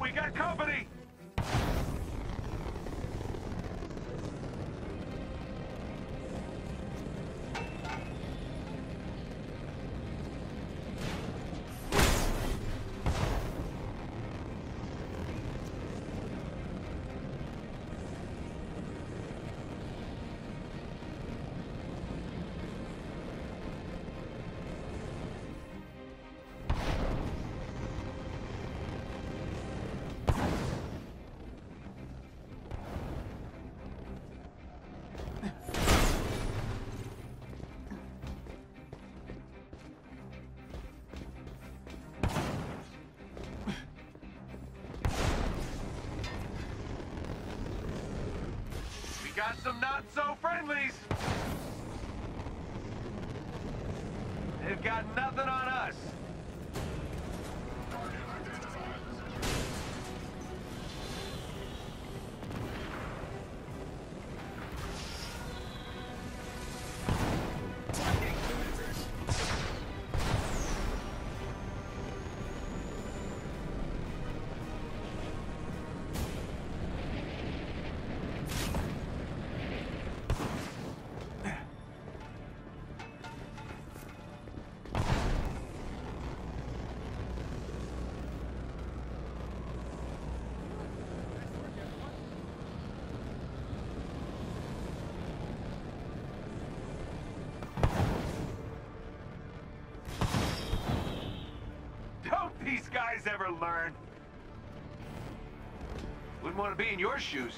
We got company! Got some not-so-friendlies! guys ever learn? Wouldn't want to be in your shoes.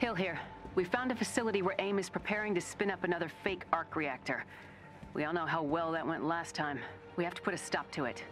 Hill here. We found a facility where AIM is preparing to spin up another fake arc reactor. We all know how well that went last time. We have to put a stop to it.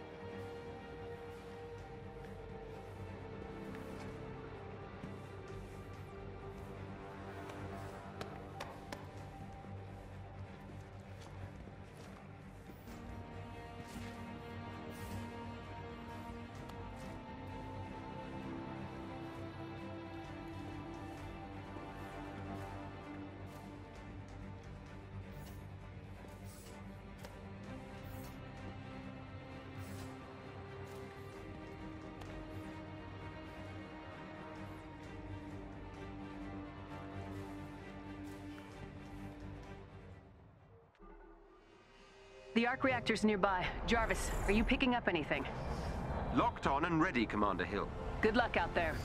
The arc reactor's nearby. Jarvis, are you picking up anything? Locked on and ready, Commander Hill. Good luck out there.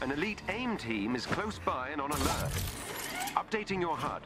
An elite AIM team is close by and on alert. Updating your HUD.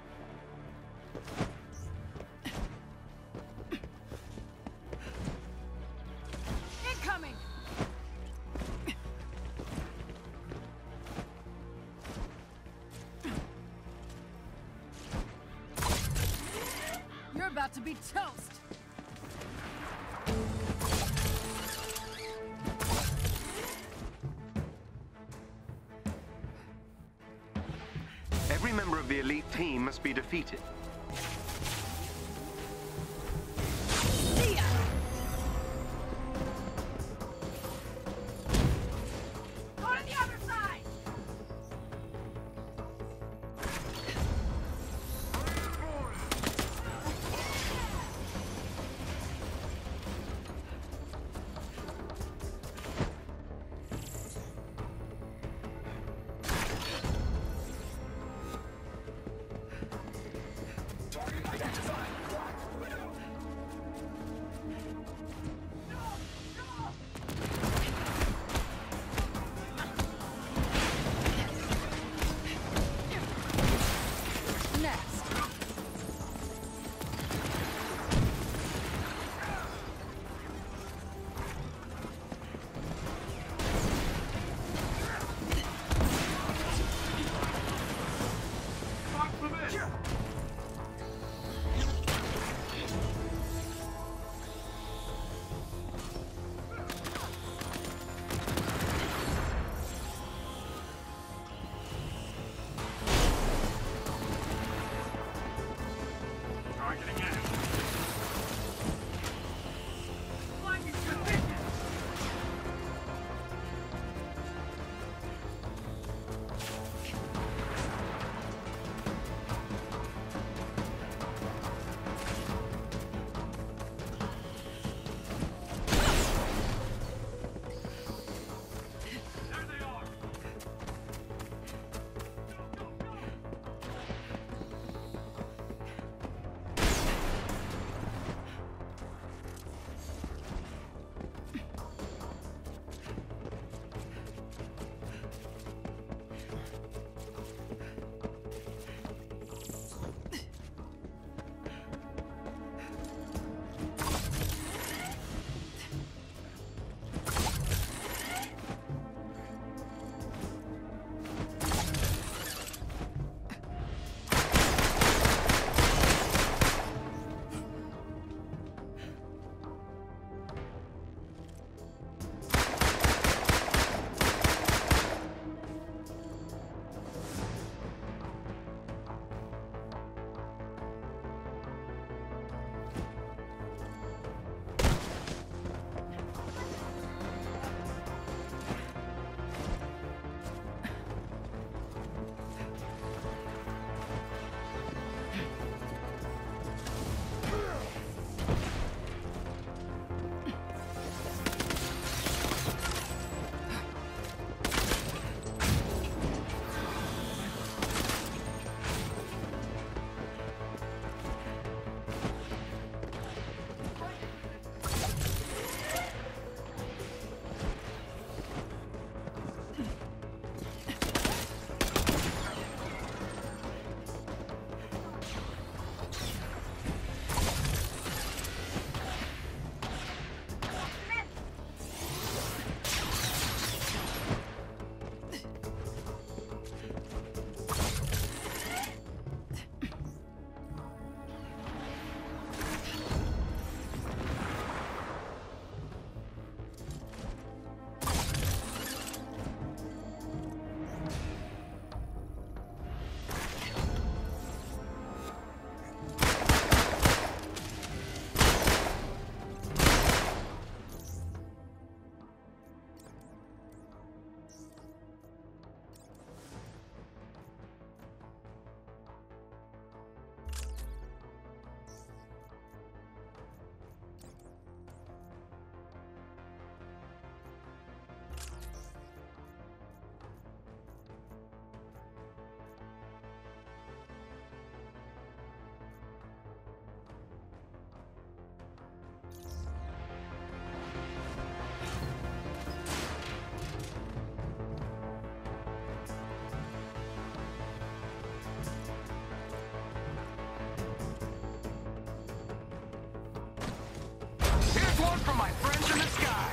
From my friends in the skies.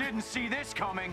Didn't see this coming.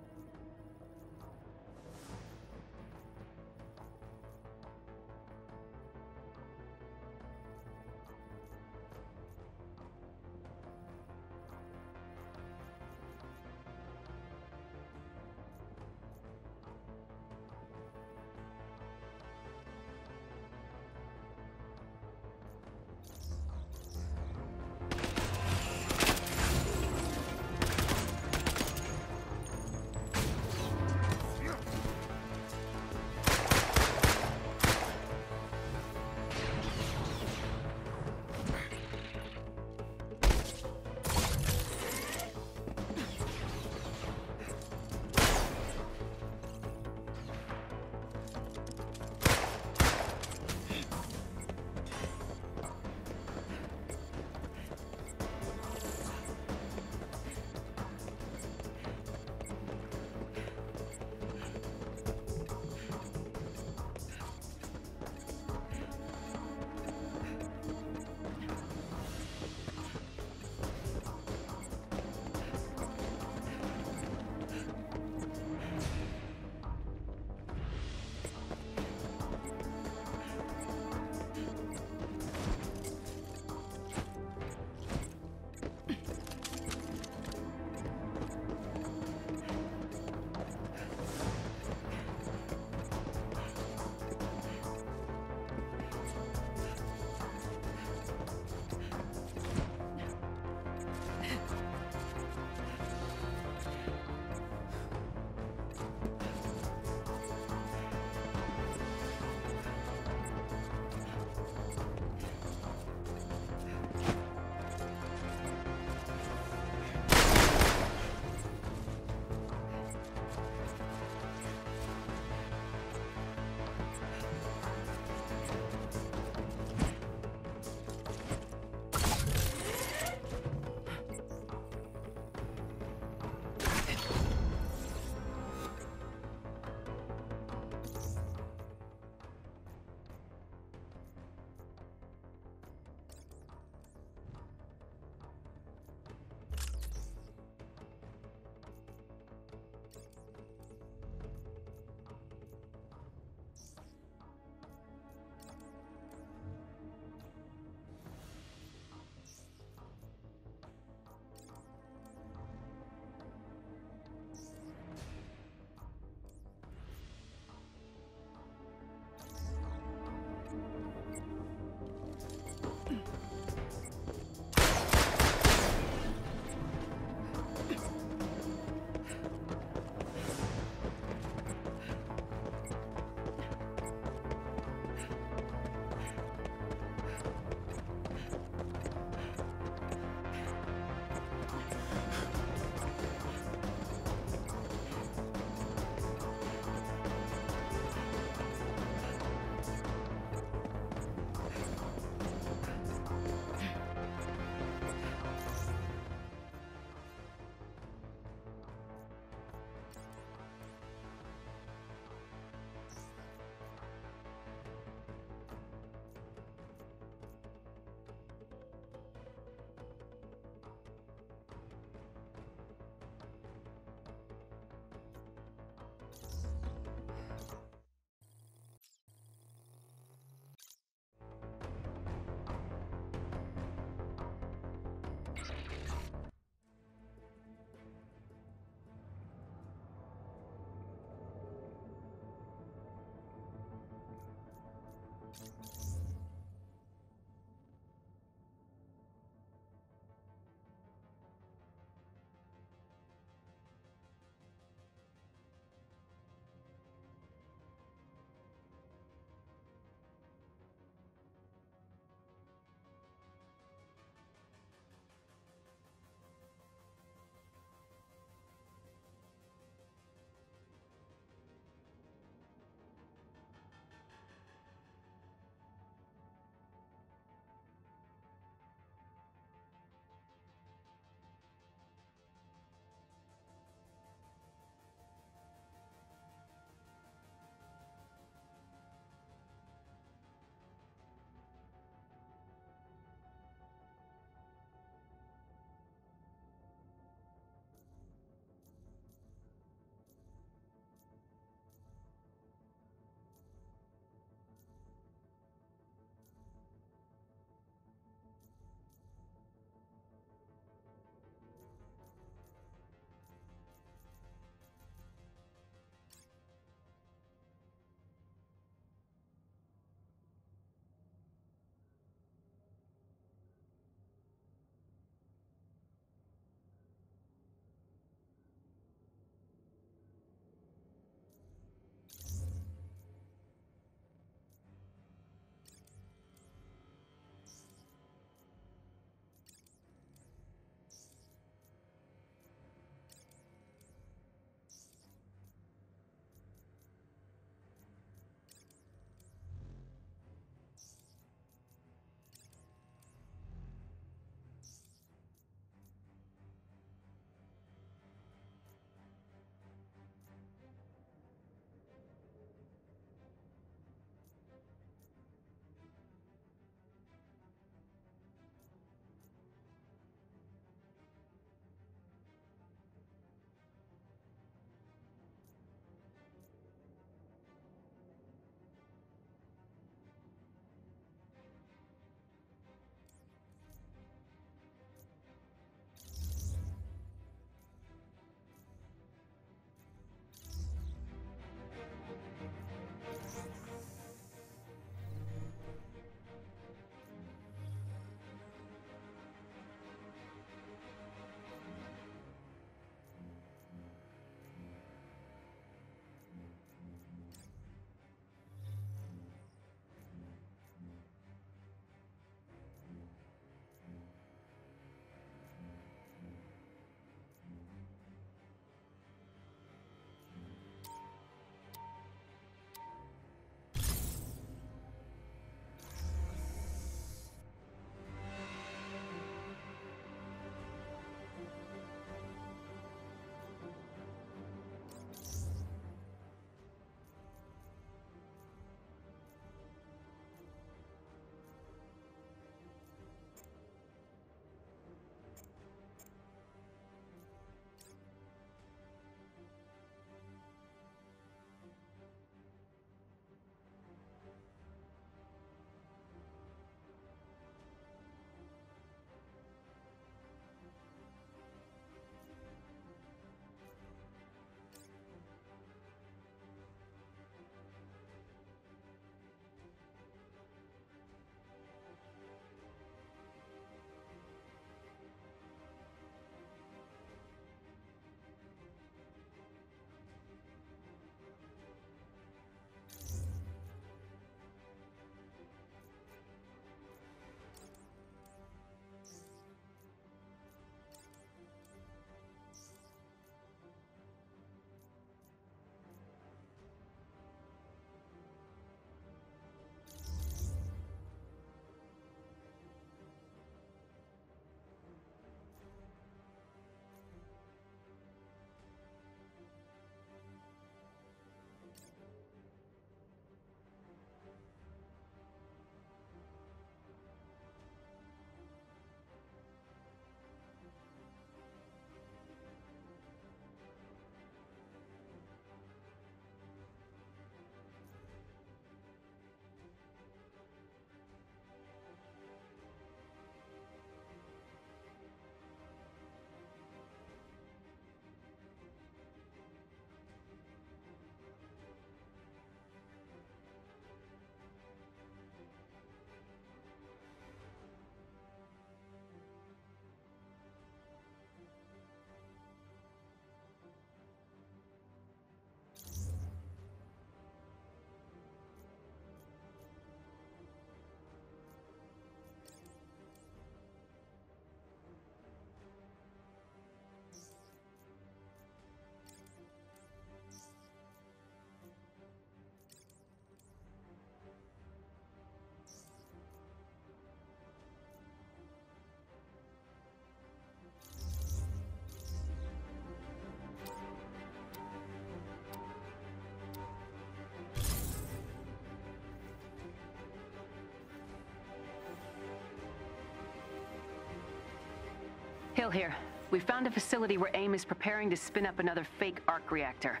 Hill here. We found a facility where AIM is preparing to spin up another fake arc reactor.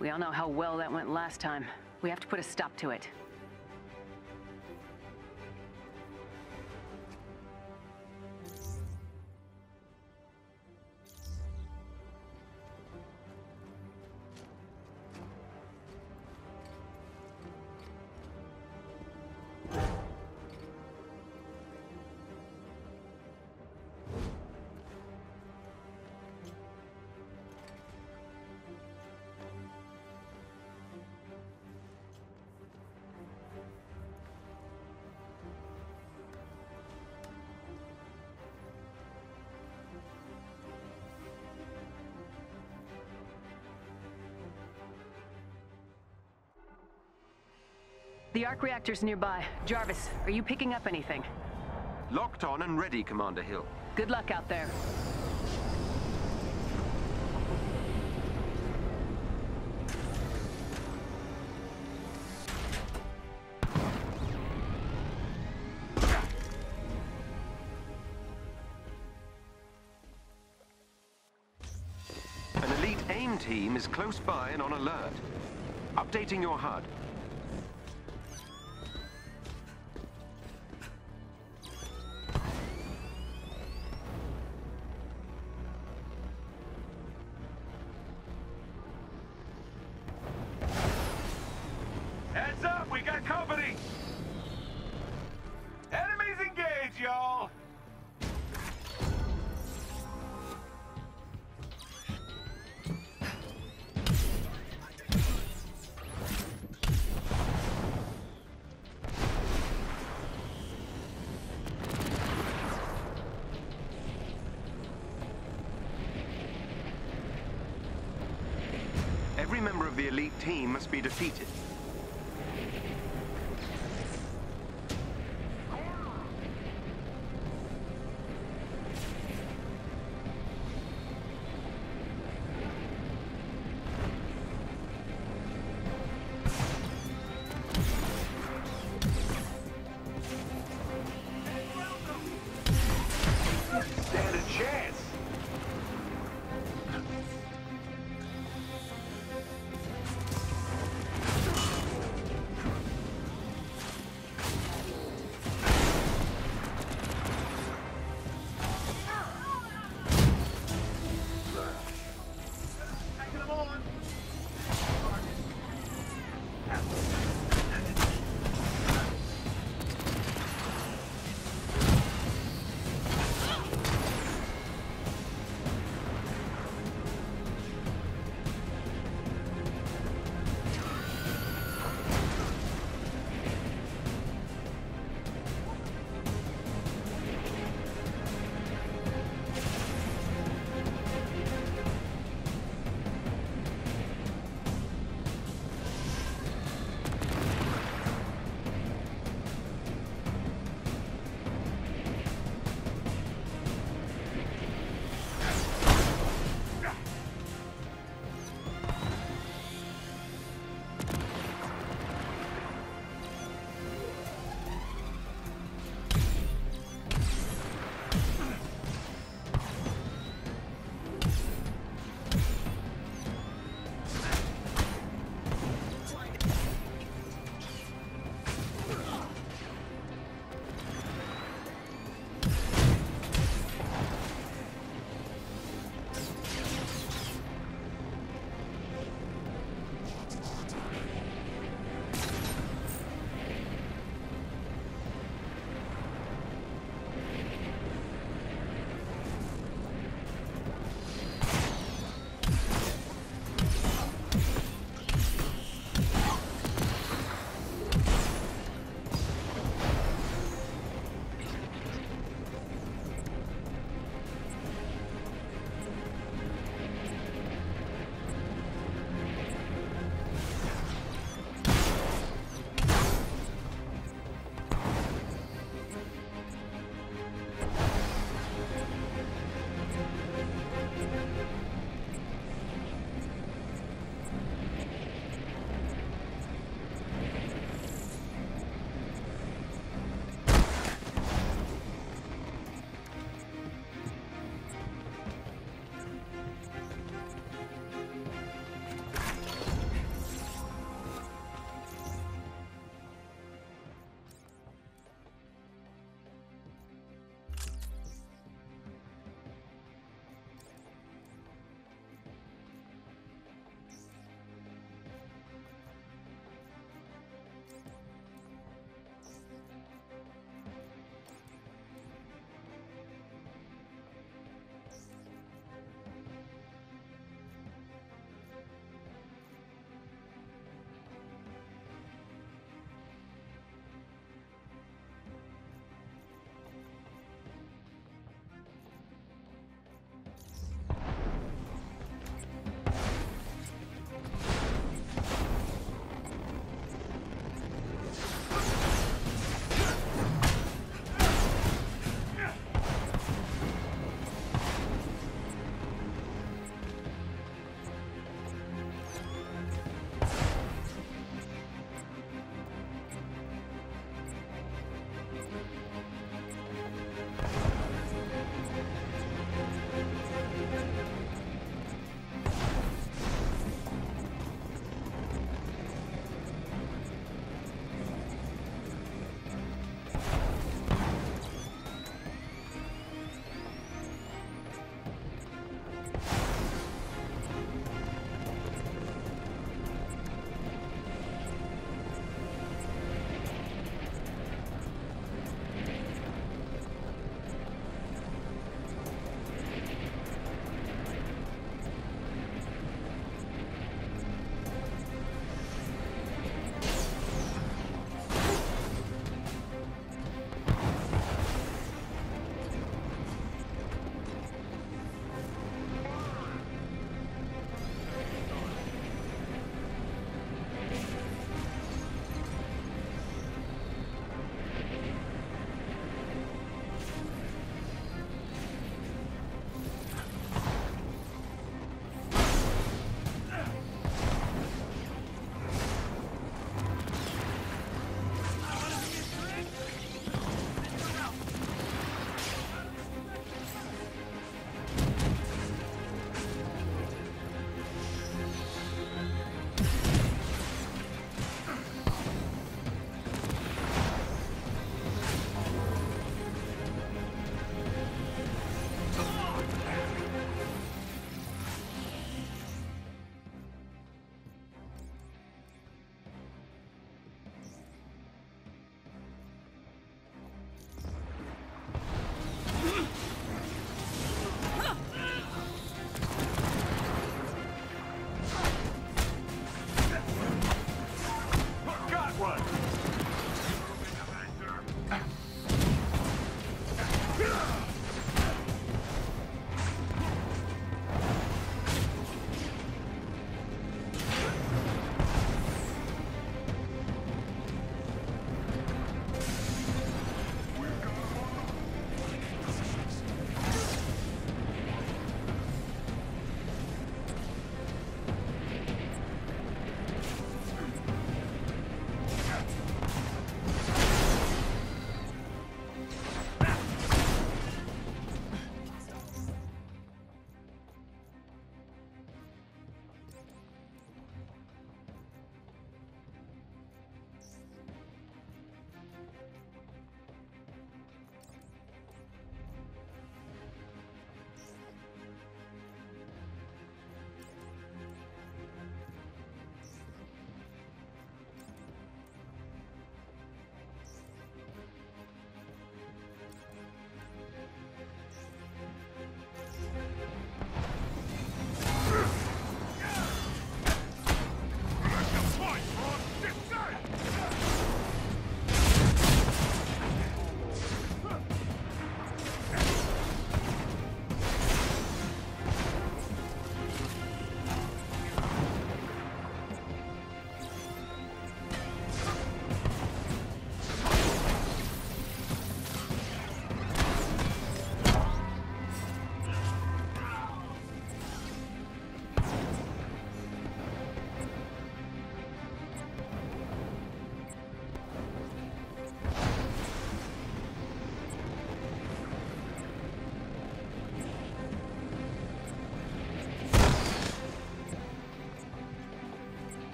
We all know how well that went last time. We have to put a stop to it. The arc reactor's nearby. Jarvis, are you picking up anything? Locked on and ready, Commander Hill. Good luck out there. An elite AIM team is close by and on alert. Updating your HUD. Elite team must be defeated.